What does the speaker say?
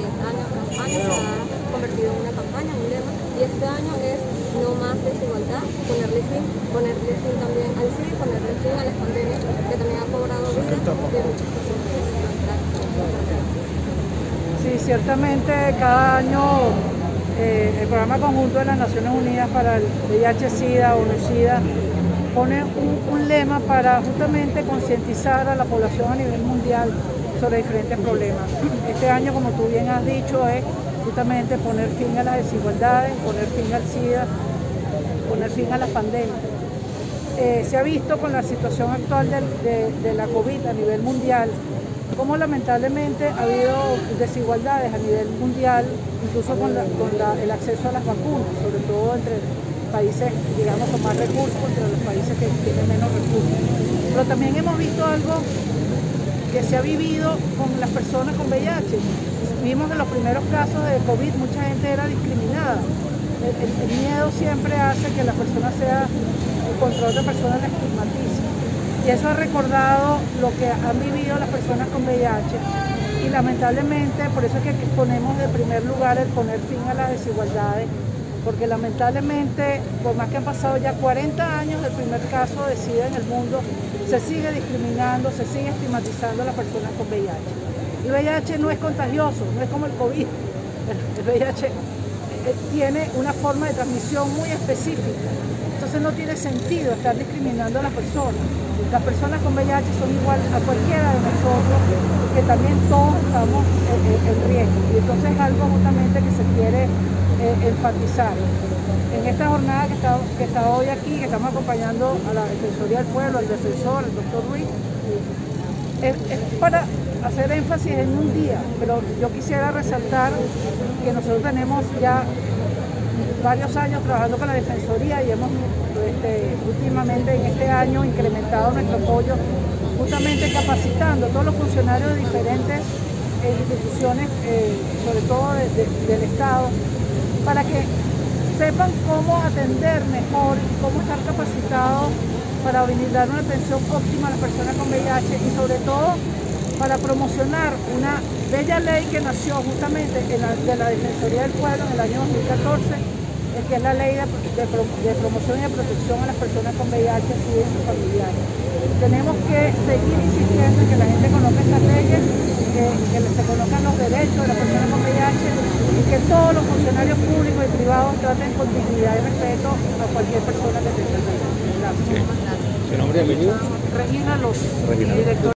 año tras año se ha convertido en una campaña, un lema, y este año es no más desigualdad, ponerle fin, ponerle fin también al CID, ponerle fin a la pandemia que también ha cobrado vida de muchas personas. Sí, ciertamente cada año eh, el programa conjunto de las Naciones Unidas para el VIH-Sida o SIDA pone un, lema para justamente concientizar a la población a nivel mundial sobre diferentes problemas. Este año, como tú bien has dicho, es justamente poner fin a las desigualdades, poner fin al SIDA, poner fin a la pandemia. Eh, se ha visto con la situación actual de la COVID a nivel mundial como lamentablemente ha habido desigualdades a nivel mundial, incluso con, el acceso a las vacunas, sobre todo entre países, digamos, con más recursos, entre los países que tienen menos recursos. Pero también hemos visto algo que se ha vivido con las personas con VIH. Vimos en los primeros casos de COVID mucha gente era discriminada. El, miedo siempre hace que la persona sea, contra otra persona la estigmatice y eso ha recordado lo que han vivido las personas con VIH y lamentablemente por eso es que ponemos de primer lugar el poner fin a las desigualdades porque lamentablemente por más que han pasado ya 40 años del primer caso de SIDA en el mundo se sigue discriminando, se sigue estigmatizando a las personas con VIH. El VIH no es contagioso, no es como el COVID. El VIH eh, tiene una forma de transmisión muy específica. Entonces no tiene sentido estar discriminando a las personas. Las personas con VIH son igual a cualquiera de nosotros, que también todos estamos en, riesgo. Y entonces es algo justamente que se quiere enfatizar. En esta jornada que está, que está hoy aquí, que estamos acompañando a la Defensoría del Pueblo, al defensor, al doctor Ruiz, es, para hacer énfasis en un día, pero yo quisiera resaltar que nosotros tenemos ya varios años trabajando con la Defensoría y hemos este, últimamente en este año incrementado nuestro apoyo justamente capacitando a todos los funcionarios de diferentes eh, instituciones, eh, sobre todo del Estado, sepan cómo atender mejor y cómo estar capacitados para brindar una atención óptima a las personas con VIH y sobre todo para promocionar una bella ley que nació justamente de la Defensoría del Pueblo en el año 2014 que es la ley de, promoción y de protección a las personas con VIH y sus familiares. Tenemos que seguir insistiendo en que la gente conozca esas leyes, que, que se conozcan los derechos de las personas con que todos los funcionarios públicos y privados traten con dignidad y respeto a cualquier persona que tenga VIH. Gracias. ¿Su nombre y apellido? Regina López, director